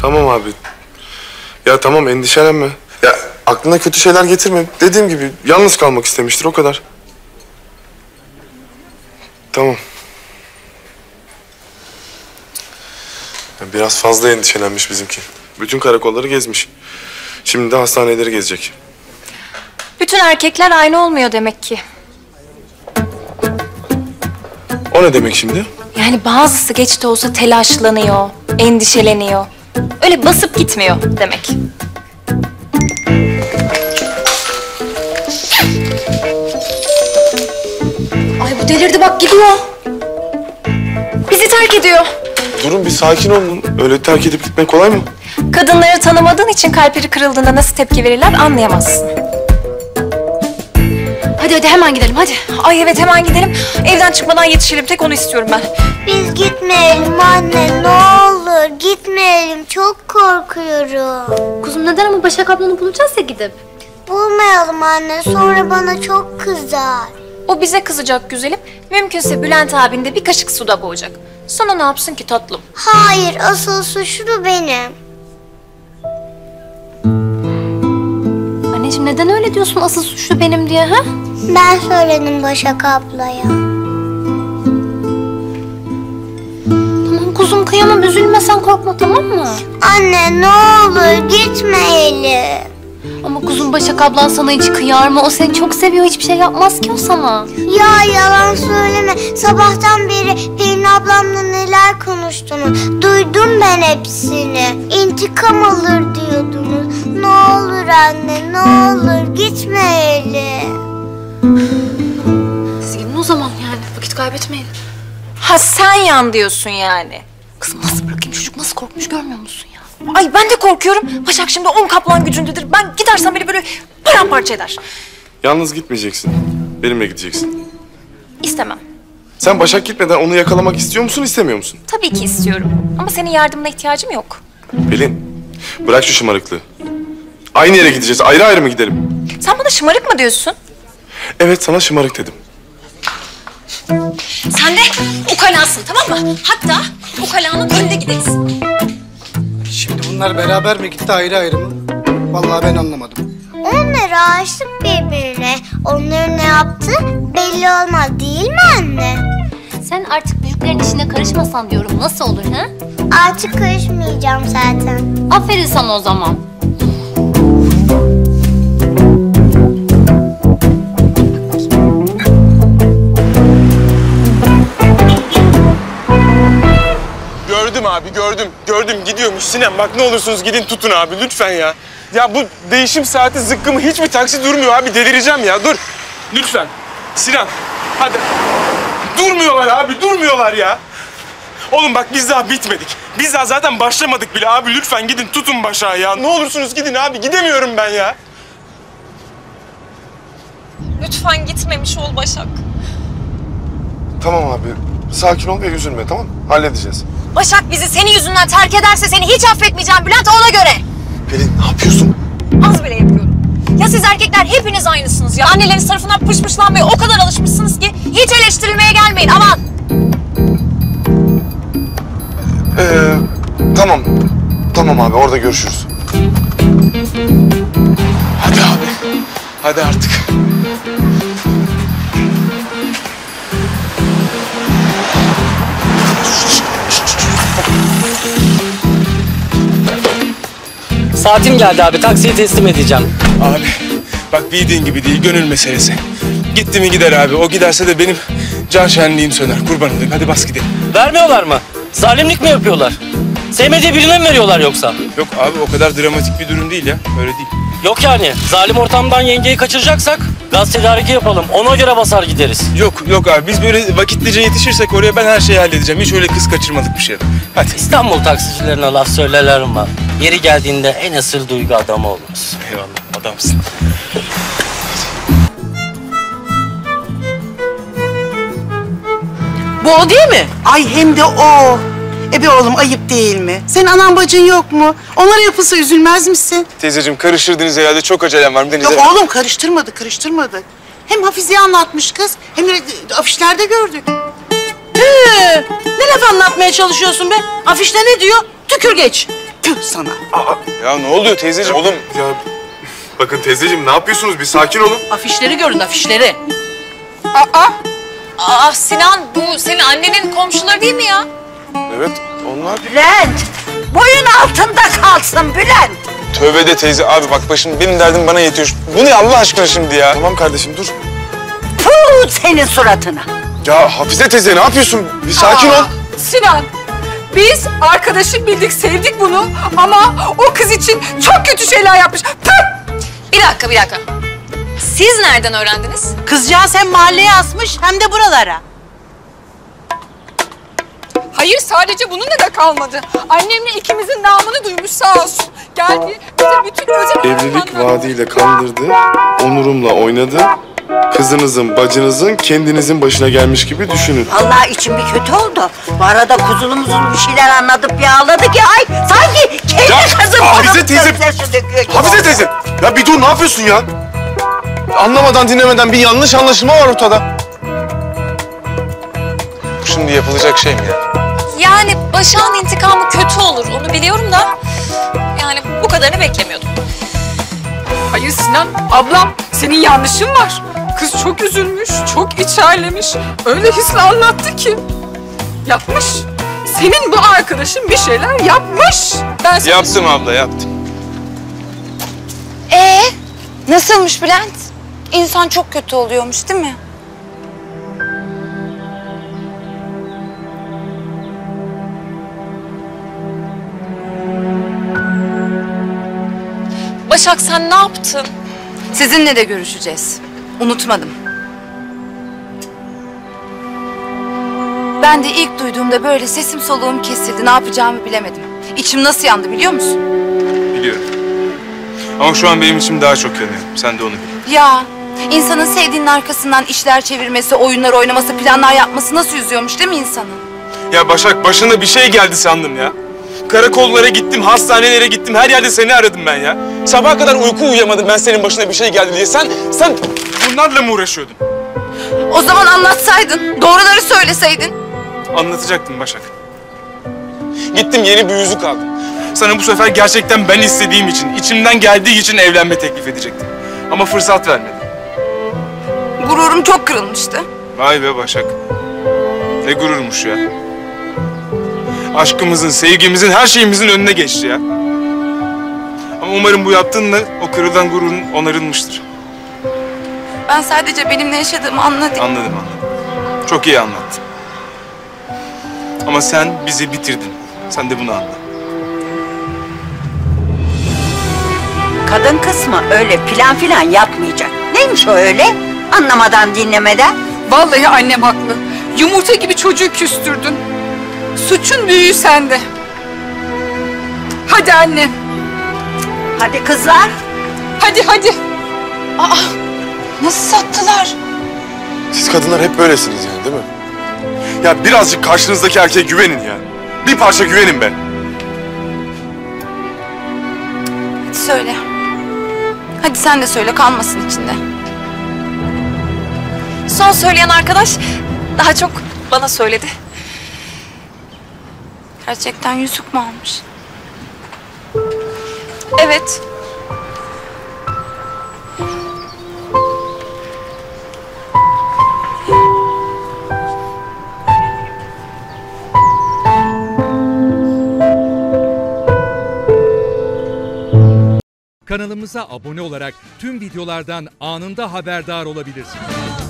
Tamam abi. Ya tamam endişelenme. Ya aklına kötü şeyler getirme. Dediğim gibi yalnız kalmak istemiştir o kadar. Tamam. Ya Biraz fazla endişelenmiş bizimki. Bütün karakolları gezmiş. Şimdi de hastaneleri gezecek. Bütün erkekler aynı olmuyor demek ki. O ne demek şimdi? Yani bazısı geç de olsa telaşlanıyor, endişeleniyor. Öyle basıp gitmiyor demek. Ay bu delirdi bak gidiyor. Bizi terk ediyor. Durun bir sakin olun. Öyle terk edip gitmek kolay mı? Kadınları tanımadığın için kalpleri kırıldığında nasıl tepki verirler anlayamazsın. Hadi hadi hemen gidelim hadi. Ay evet hemen gidelim. Evden çıkmadan yetişelim. Tek onu istiyorum ben. Biz gitmeyelim anne ne olur gitmeyelim çok korkuyorum. Kuzum neden ama Başak ablanı bulacağız ya gidip. Bulmayalım anne sonra bana çok kızar. O bize kızacak güzelim. Mümkünse Bülent abin de bir kaşık suda boğacak. Sana ne yapsın ki tatlım? Hayır asıl suçlu benim. Anneciğim neden öyle diyorsun asıl suçlu benim diye ha? Ben söyledim Başak ablaya. Kıyamam üzülme sen korkma tamam mı? Anne ne olur gitmeyelim. Ama kuzum Başak ablan sana hiç kıyar mı? O seni çok seviyor hiçbir şey yapmaz ki o sana. Ya yalan söyleme. Sabahtan beri Pelin ablamla neler konuştunuz. Duydum ben hepsini. İntikam alır diyordunuz. Ne olur anne ne olur gitmeyelim. Siz gidin o zaman yani vakit kaybetmeyin. Ha sen yan diyorsun yani. Kızım nasıl bırakayım çocuk nasıl korkmuş görmüyor musun ya? Ay ben de korkuyorum. Başak şimdi on kaplan gücündedir. Ben gidersem beni böyle paramparça eder. Yalnız gitmeyeceksin. Benimle gideceksin. İstemem. Sen Başak gitmeden onu yakalamak istiyor musun, istemiyor musun? Tabii ki istiyorum. Ama senin yardımına ihtiyacım yok. Pelin, bırak şu şımarıklığı. Aynı yere gideceğiz, ayrı ayrı mı gidelim? Sen bana şımarık mı diyorsun? Evet, sana şımarık dedim. Sen de ukalasın tamam mı? Hatta ukalanın önünde gideriz. Şimdi bunlar beraber mi gitti ayrı ayrı mı? Vallahi ben anlamadım. Onlar aşık birbirine. Onların ne yaptığı belli olmaz değil mi anne? Sen artık büyüklerin işine karışmasan diyorum nasıl olur ha? Artık karışmayacağım zaten. Aferin sana o zaman. Abi gördüm. Gördüm gidiyormuş Sinem. Bak ne olursunuz gidin tutun abi lütfen ya. Ya bu değişim saati zıkkımı hiçbir taksi durmuyor abi delireceğim ya dur. Lütfen. Sinan hadi. Durmuyorlar abi durmuyorlar ya. Oğlum bak biz daha bitmedik. Biz daha zaten başlamadık bile abi lütfen gidin tutun başa ya. Ne olursunuz gidin abi gidemiyorum ben ya. Lütfen gitmemiş ol Başak. Tamam abi, sakin ol ve üzülme, tamam mı? Halledeceğiz. Başak bizi senin yüzünden terk ederse seni hiç affetmeyeceğim Bülent ona göre. Pelin, ne yapıyorsun? Az bile yapıyorum. Ya siz erkekler hepiniz aynısınız ya. Anneleriniz tarafından pışpışlanmaya o kadar alışmışsınız ki hiç eleştirilmeye gelmeyin aman. Ee, tamam. Tamam abi, orada görüşürüz. Hadi abi. Hadi artık. Saatim geldi abi. Taksiyi teslim edeceğim. Abi bak bildiğin gibi değil gönül meselesi. Gitti mi gider abi. O giderse de benim can şenliğim söner. Kurban olayım. Hadi bas gidelim. Vermiyorlar mı? Zalimlik mi yapıyorlar? Sevmediği birine mi veriyorlar yoksa? Yok abi o kadar dramatik bir durum değil ya. Öyle değil. Yok yani. Zalim ortamdan yengeyi kaçıracaksak gaz tedariki yapalım. Ona göre basar gideriz. Yok yok abi biz böyle vakitlice yetişirsek oraya ben her şeyi halledeceğim. Hiç öyle kız kaçırmadık bir şey. Hadi. İstanbul taksicilerine laf söylerler ama yeri geldiğinde en asıl duygu adamı oluruz. Eyvallah adamsın. Bu o değil mi? Ay hem de o. E be oğlum ayıp değil mi? Senin anan bacın yok mu? Onlara yapılsa üzülmez misin? Teyzeciğim karıştırdınız herhalde. Çok acelem var. Denize... Yok oğlum karıştırmadı, karıştırmadı. Hem Hafize'ye anlatmış kız, hem de afişlerde gördük. Ee, ne laf anlatmaya çalışıyorsun be? Afişte ne diyor? Tükür geç. Tüh sana. Ya ne oluyor teyzeciğim? Oğlum ya bakın teyzeciğim ne yapıyorsunuz? Bir sakin olun. Afişleri görün afişleri. Aa Sinan bu senin annenin komşuları değil mi ya? Evet onlar. Bülent! Boyun altında kalsın Bülent. Tövbe de teyze abi bak başım benim derdim bana yetiyor. Bu ne Allah aşkına şimdi ya? Tamam kardeşim dur. Puh senin suratına. Ya Hafize teyze ne yapıyorsun? Bir sakin ol. Sinan, biz arkadaşım bildik, sevdik bunu ama o kız için çok kötü şeyler yapmış. Püh! Bir dakika bir dakika. Siz nereden öğrendiniz? Kızcağız hem mahalleye asmış hem de buralara. Hayır sadece bununla da kalmadı. Annemle ikimizin namını duymuş sağ olsun. Geldi bize bütün özel Evlilik vaadiyle kandırdı. Onurumla oynadı. Kızınızın, bacınızın, kendinizin başına gelmiş gibi düşünün. Allah için bir kötü oldu. Bu arada kuzulumuzun bir şeyler anladıp bir ağladı ki ay sanki kendi Ya, kızım Hafize bunun teyze- gözyaşı döküyor gibi Hafize oldu. teyze! Ya bir dur ne yapıyorsun ya? Anlamadan dinlemeden bir yanlış anlaşılma var ortada. Bu şimdi yapılacak şey mi ya? Yani Başak'ın intikamı kötü olur onu biliyorum da. Yani bu kadarını beklemiyordum. Hayır Sinan, ablam senin yanlışın var. Kız çok üzülmüş, çok içerlemiş. Öyle hisle anlattı ki. Yapmış. Senin bu arkadaşın bir şeyler yapmış. Ben sana Yaptım abla yaptım. Ee, nasılmış Bülent? İnsan çok kötü oluyormuş değil mi? Başak sen ne yaptın? Sizinle de görüşeceğiz. Unutmadım. Ben de ilk duyduğumda böyle sesim soluğum kesildi. Ne yapacağımı bilemedim. İçim nasıl yandı biliyor musun? Biliyorum. Ama şu an benim için daha çok yanıyor. Sen de onu bil. Ya insanın sevdiğinin arkasından işler çevirmesi, oyunlar oynaması, planlar yapması nasıl üzüyormuş değil mi insanı? Ya Başak başına bir şey geldi sandım ya. Karakollara gittim, hastanelere gittim, her yerde seni aradım ben ya. Sabaha kadar uyku uyuyamadım ben senin başına bir şey geldi diye. Sen, sen bunlarla mı uğraşıyordun? O zaman anlatsaydın, doğruları söyleseydin. Anlatacaktım Başak. Gittim yeni bir yüzük aldım. Sana bu sefer gerçekten ben istediğim için, içimden geldiği için evlenme teklif edecektim. Ama fırsat vermedin. Gururum çok kırılmıştı. Vay be Başak. Ne gururmuş ya. Aşkımızın, sevgimizin, her şeyimizin önüne geçti ya. Ama umarım bu yaptığınla o kırılan gururun onarılmıştır. Ben sadece benimle yaşadığımı anladım. Anladım anladım. Çok iyi anlattın. Ama sen bizi bitirdin. Sen de bunu anla. Kadın kısmı öyle plan filan yapmayacak. Neymiş o öyle? Anlamadan dinlemeden. Vallahi annem haklı. Yumurta gibi çocuğu küstürdün. Suçun büyüğü sende. Hadi anne. Hadi kızlar. Hadi hadi. Aa, nasıl sattılar? Siz kadınlar hep böylesiniz yani değil mi? Ya birazcık karşınızdaki erkeğe güvenin ya. Bir parça güvenin be. Hadi söyle. Hadi sen de söyle kalmasın içinde. Son söyleyen arkadaş daha çok bana söyledi. Gerçekten yüzük mü almış? Evet. Kanalımıza abone olarak tüm videolardan anında haberdar olabilirsiniz.